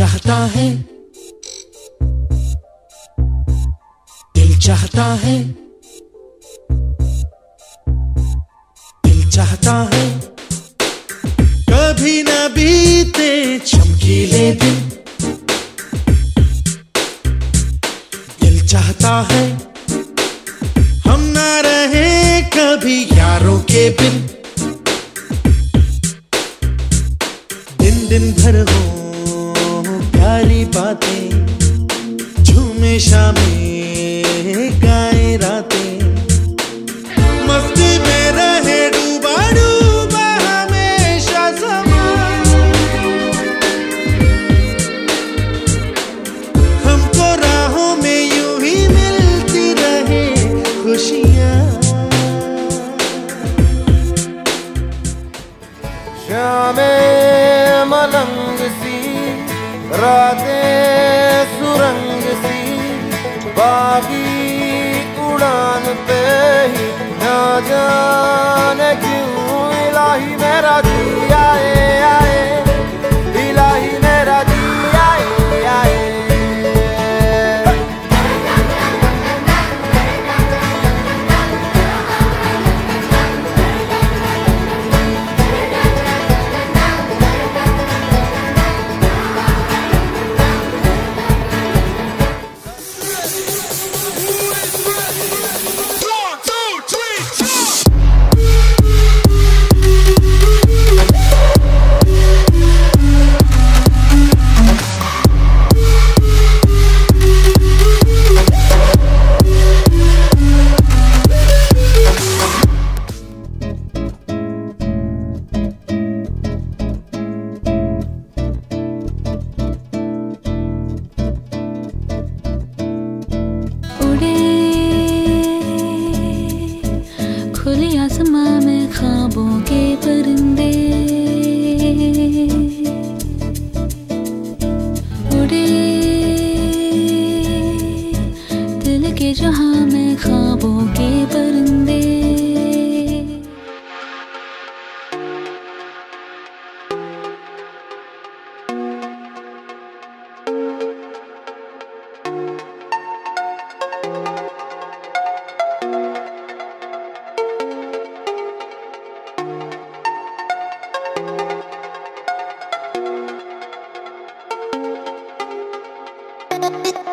चाहता है। दिल चाहता है। दिल चाहता है। कभी न बीते चमकीले दिन। दिल चाहता है। हम ना रहे कभी यारों के बिन। दिन दिन भर हो बातें, झूमे शामें गाए रातें। मस्ती में रहे डूबा डूबा हमेशा समा हमको राहों में यूँ ही मिलती रहे खुशियाँ। सी रातें सुरंग सी बागी उड़ान पे ही ना जाने क्यों इलाही मेरा आसमां में खाबों के परिंदे Thank you.